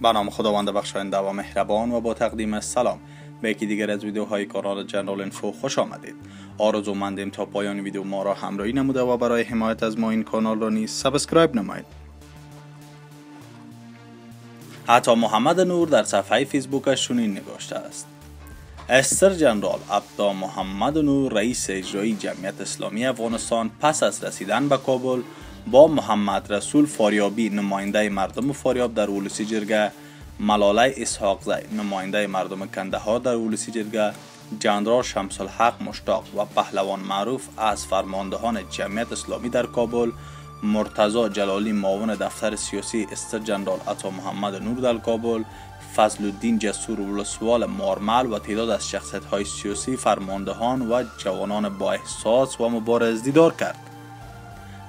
به نام خداوند بخشاینده و مهربان و با تقدیم سلام. به یکی دیگر از ویدیوهای کانال General Info خوش آمدید. آرزومندیم تا پایان ویدیو ما را همراهی نموده و برای حمایت از ما این کانال را نیز subscribe نمایید. عطا محمد نور در صفحه فیسبوکش چنین نگاشته است. ستر جنرال عطا محمد نور رئیس اجرایی جمعیت اسلامی افغانستان پس از رسیدن به کابل با محمد رسول فاریابی نماینده مردم فاریاب در اولسی جرگه ملاله اسحاق زی نماینده مردم کندهار در اولسی جرگه جنرال شمس الحق مشتاق و پهلوان معروف از فرماندهان جمعیت اسلامی در کابل مرتضا جلالی معاون دفتر سیاسی استر جنرال عطا محمد نور در کابل فضل الدین جسور ولسوال مارمل و تعداد از شخصیت های سیاسی فرماندهان و جوانان با احساس و مبارز دیدار کرد.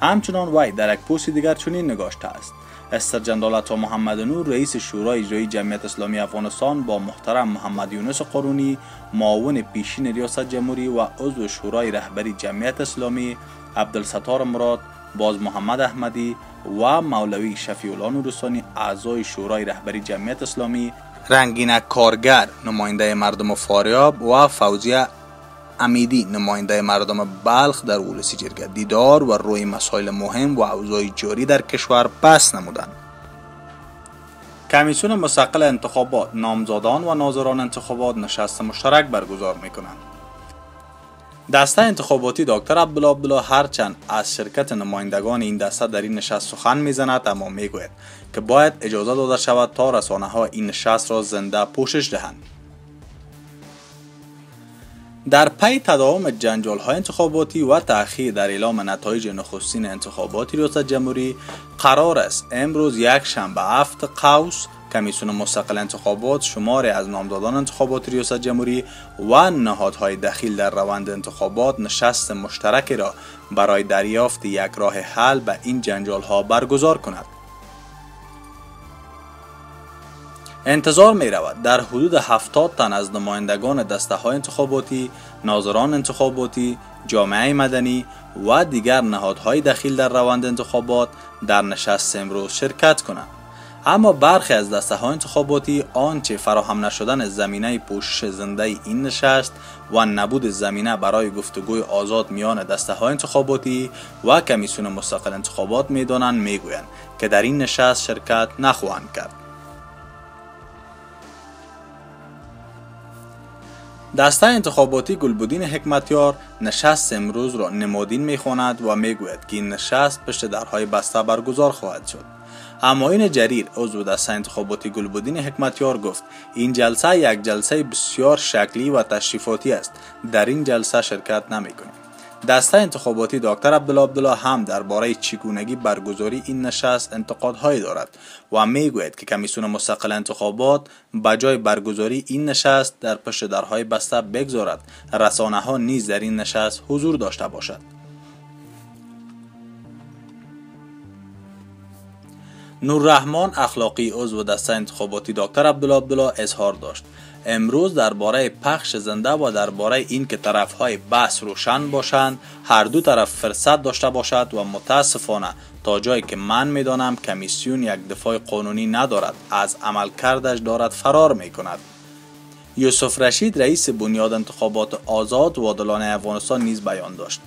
همچنان وی در یک پوست دیگر چنین نگاشته است. استر جنرال و محمد نور رئیس شورای اجرایی جمعیت اسلامی افغانستان با محترم محمد یونس قرونی معاون پیشین ریاست جمهوری و عضو شورای رهبری جمعیت اسلامی عبدالستار مراد باز محمد احمدی و مولوی شفیع الله نورستانی اعضای شورای رهبری جمعیت اسلامی. رنگینک کارگر نماینده مردم فاریاب و فوزیه امیدی نماینده مردم بلخ در اولسی جرگه. دیدار و روی مسائل مهم و اوضاع جاری در کشور بس نمودند کمیسیون مستقل انتخابات نامزادان و ناظران انتخابات نشست مشترک برگزار می کنند دسته انتخاباتی دکتر عبدالله عبدالله هرچند از شرکت نمایندگان این دسته در این نشست سخن می‌زند اما می‌گوید که باید اجازه داده شود تا رسانه ها این نشست را زنده پوشش دهند. در پی تداوم جنجال های انتخاباتی و تأخیر در اعلام نتایج نخستین انتخابات ریاست جمهوری قرار است امروز یک شنبه هفت قوس کمیسیون مستقل انتخابات شماری از نامزدان انتخابات ریاست جمهوری و نهادهای دخیل در روند انتخابات نشست مشترکی را برای دریافت یک راه حل به این جنجال ها برگزار کند. انتظار می رود در حدود 70 تن از نمایندگان دسته های انتخاباتی، ناظران انتخاباتی، جامعه مدنی و دیگر نهادهای دخیل در روند انتخابات در نشست امروز شرکت کنند. اما برخی از دسته های انتخاباتی آنچه فراهم نشدن زمینه پوشش زنده این نشست و نبود زمینه برای گفتگوی آزاد میان دسته های انتخاباتی و کمیسیون مستقل انتخابات می‌دانند می‌گویند که در این نشست شرکت نخواهند کرد دسته انتخاباتی گلبودین حکمتیار نشست امروز را نمادین می‌خواند و می‌گوید که این نشست پشت درهای بسته برگزار خواهد شد. این جریر عضو دسته انتخاباتی گلبودین حکمتیار گفت این جلسه یک جلسه بسیار شکلی و تشریفاتی است. در این جلسه شرکت نمی دسته انتخاباتی دکتر عبدالله عبدالله هم درباره چگونگی برگزاری این نشست انتقادهایی دارد و می‌گوید که کمیسیون مستقل انتخابات به جای برگزاری این نشست در پشت درهای بسته بگذارد. رسانه ها نیز در این نشست حضور داشته باشد. نور رحمان اخلاقی عضو دسته انتخاباتی دکتر عبدالله عبدالله اظهار داشت. امروز درباره پخش زنده و درباره این که طرف های بحث روشن باشند هر دو طرف فرصت داشته باشد و متاسفانه تا جایی که من می‌دانم کمیسیون یک دفاع قانونی ندارد از عمل کردش دارد فرار می کند یوسف رشید رئیس بنیاد انتخابات آزاد و عادلانه افغانستان نیز بیان داشت.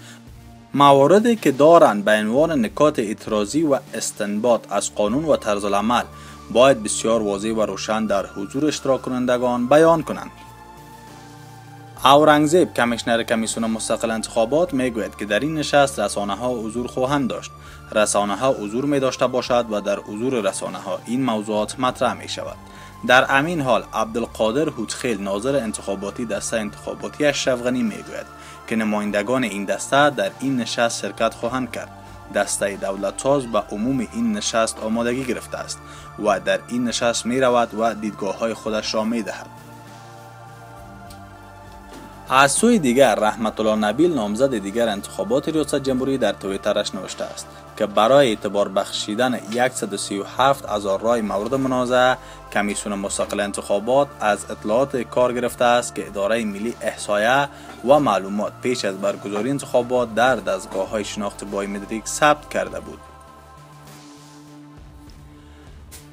مواردی که دارند به عنوان نکات اعتراضی و استنباط از قانون و طرز العمل باید بسیار واضح و روشن در حضور اشتراک کنندگان بیان کنند. اورنگزیب کمیشنر کمیسیون مستقل انتخابات می‌گوید که در این نشست رسانه ها حضور خواهند داشت. رسانه ها حضور می داشته باشد و در حضور رسانه ها این موضوعات مطرح می شود در امین حال عبدالقادر هوتخیل ناظر انتخاباتی دسته انتخاباتی اشرف می‌گوید. که نمایندگان این دسته در این نشست شرکت خواهند کرد دسته دولت ساز به عموم این نشست آمادگی گرفته است و در این نشست می رود و دیدگاه های خودش را می دهد. از سوی دیگر رحمت الله نبیل نامزد دیگر انتخابات ریاست جمهوری در تویترش نوشته است که برای اعتبار بخشیدن 137 هزار رای مورد منازعه کمیسیون مستقل انتخابات از اطلاعات کار گرفته است که اداره ملی احصایه و معلومات پیش از برگزاری انتخابات در دستگاه های شناخت بایومتریک ثبت کرده بود.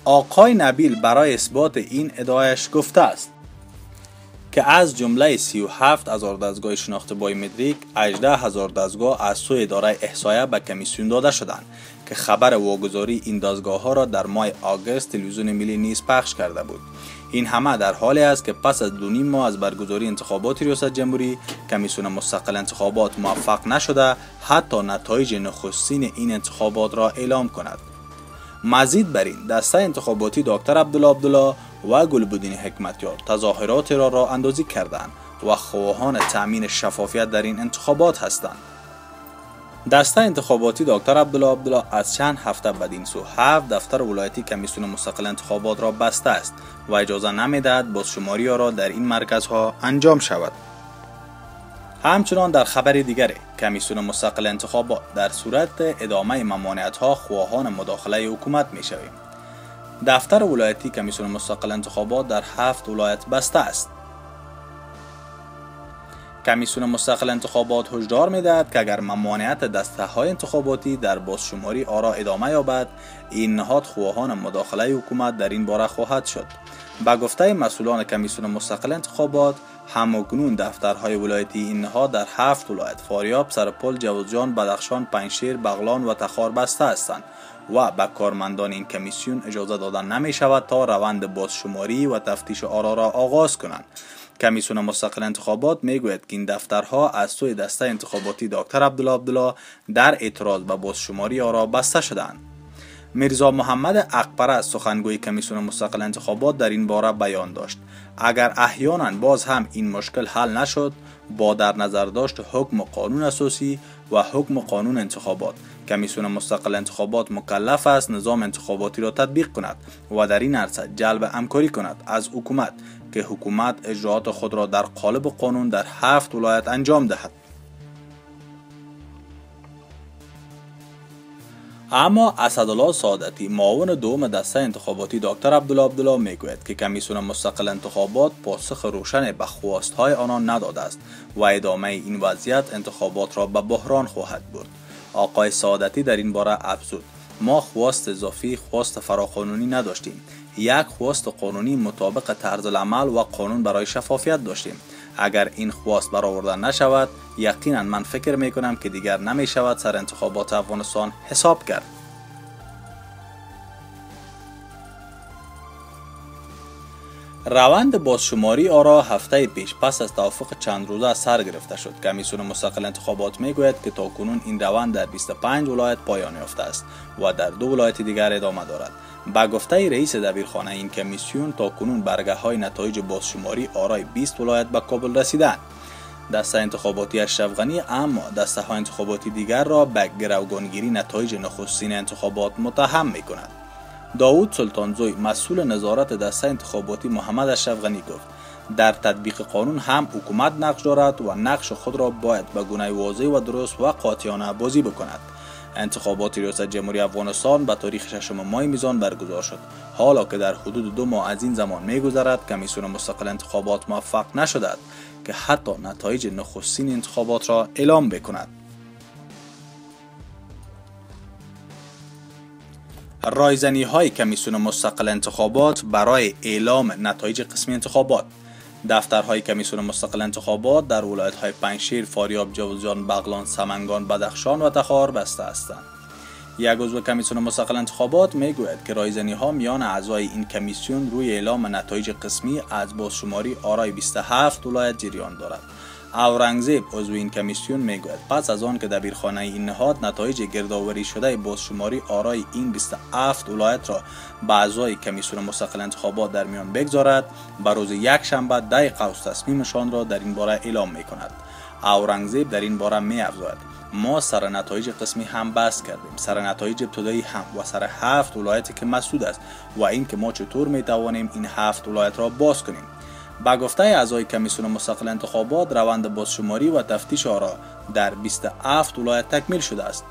آقای نبیل برای اثبات این ادعایش گفته است که از جمله 37 هزار دستگاه شناخت بایومتریک 18 هزار دستگاه از سوی اداره احصایه به کمیسیون داده شدند که خبر واگذاری این دستگاه ها را در ماه آگوست تلویزیون ملی نیز پخش کرده بود. این همه در حالی است که پس از دو نیم ماه از برگزاری انتخابات ریاست جمهوری کمیسیون مستقل انتخابات موفق نشده حتی نتایج نخستین این انتخابات را اعلام کند. مزید بر این دسته انتخاباتی دکتر عبدالله عبدالله و گلبودین حکمتیار تظاهرات را را اندازی کردند و خواهان تأمین شفافیت در این انتخابات هستند دسته انتخاباتی دکتر عبدالله عبدالله از چند هفته بدین سو هفت دفتر ولایتی کمیسیون مستقل انتخابات را بسته است و اجازه نمی‌دهد بازشماری را در این مرکزها انجام شود همچنان در خبر دیگر کمیسیون مستقل انتخابات در صورت ادامه ممانعت ها خواهان مداخله حکومت می شویم. دفتر ولایتی کمیسیون مستقل انتخابات در هفت ولایت بسته است. کمیسیون مستقل انتخابات هشدار می‌دهد که اگر ممانعت دسته های انتخاباتی در بازشماری آرا ادامه یابد این نهاد خواهان مداخله حکومت در این باره خواهد شد. به گفته مسئولان کمیسیون مستقل انتخابات همکنون دفترهای ولایتی این نهاد در هفت ولایت فاریاب سرپل جوزجان بدخشان پنجشیر بغلان و تخار بسته هستند و به کارمندان این کمیسیون اجازه دادن نمی شود تا روند بازشماری و تفتیش آرا را آغاز کنند. کمیسیون مستقل انتخابات می‌گوید که این دفترها از سوی دسته انتخاباتی دکتر عبدالله عبدالله در اعتراض به بازشماری آرا بسته شدند میرزا محمد اکبر از سخنگوی کمیسیون مستقل انتخابات در این باره بیان داشت. اگر احیانا باز هم این مشکل حل نشد با در نظر داشت حکم قانون اساسی و حکم قانون انتخابات. کمیسیون مستقل انتخابات مکلف است نظام انتخاباتی را تطبیق کند و در این عرصه جلب همکاری کند. از حکومت که حکومت اجراعات خود را در قالب قانون در هفت ولایت انجام دهد. اما اسدالله سعادتی معاون دوم دسته انتخاباتی دکتر عبدالله عبدالله می‌گوید که کمیسیون مستقل انتخابات پاسخ روشن به های آنان نداده است و ادامه این وضعیت انتخابات را به بحران خواهد برد. آقای سعادتی در این باره افزود ما خواست اضافی خواست فراقانونی نداشتیم. یک خواست قانونی مطابق طرز العمل و قانون برای شفافیت داشتیم. اگر این خواست برآورده نشود یقینا من فکر می کنم که دیگر نمی شود سر انتخابات افغانستان حساب کرد. روند بازشماری آرا هفته پیش پس از توافق چند روزه سر گرفته شد. کمیسیون مستقل انتخابات می‌گوید که تاکنون این روند در 25 ولایت پایان یافته است و در دو ولایت دیگر ادامه دارد. با گفته رئیس دبیرخانه این کمیسیون تا کنون برگه های نتایج بازشماری آرای 20 ولایت به کابل رسیدند. دسته انتخاباتی اشرف غنی اما دسته های انتخاباتی دیگر را به گروگانگیری نتایج نخستین انتخابات متهم می کند داود سلطانزوی مسئول نظارت دسته انتخاباتی محمد اشرف غنی گفت در تطبیق قانون هم حکومت نقش دارد و نقش خود را باید به گونه واضح و درست و قاطعانه بازی بکند. انتخابات ریاست جمهوری افغانستان به تاریخ ششم ماه میزان برگزار شد. حالا که در حدود دو ماه از این زمان میگذرد کمیسیون مستقل انتخابات موفق نشده که حتی نتایج نخستین انتخابات را اعلام بکند. رایزنی های کمیسیون مستقل انتخابات برای اعلام نتایج قسمی انتخابات دفترهای کمیسیون مستقل انتخابات در ولایت های پنجشیر، فاریاب، جوزجان، بغلان، سمنگان، بدخشان و تخار بسته هستند. یک عضو کمیسیون مستقل انتخابات می‌گوید که رایزنی ها میان اعضای این کمیسیون روی اعلام نتایج قسمی از بازشماری آرای 27 ولایت جریان دارد. اورنگزیب عضو این کمیسیون می‌گوید پس از آن که دبیرخانه این نهاد نتایج گردآوری شده بازشماری آرای این 27 ولایت را به اعضای کمیسیون مستقل انتخابات در میان بگذارد به روز یک شنبه ده قوس تصمیمشان را در این باره اعلام می کند اورنگزیب در این باره می افزاید ما سر نتایج قسمی هم بحث کردیم سر نتایج ابتدایی هم و سر هفت ولایتی که مسعود است و اینکه ما چطور می توانیم این هفت ولایت را باز کنیم. با گفته اعضای کمیسیون مستقل انتخابات روند بازشماری و تفتیش آرا در 27 ولایت تکمیل شده است.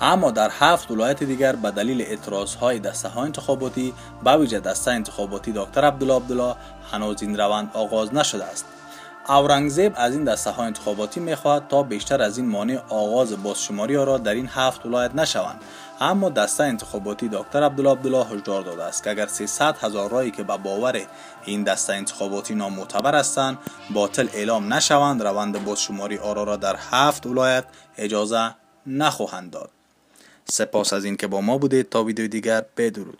اما در هفت ولایت دیگر به دلیل اعتراض های دسته های انتخاباتی به ویژه دسته انتخاباتی دکتر عبدالله عبدالله هنوز این روند آغاز نشده است. اورنگزیب از این دسته های انتخاباتی می‌خواهد تا بیشتر از این مانع آغاز بازشماری را در این هفت ولایت نشوند. اما دسته انتخاباتی دکتر عبدالله عبدالله هشدار داده است که اگر 300 هزار رایی که به باور این دسته انتخاباتی نامعتبر هستند باطل اعلام نشوند روند بازشماری آرا را در هفت ولایت اجازه نخواهند داد. سپاس از اینکه با ما بودید. تا ویدیو دیگر بدرود.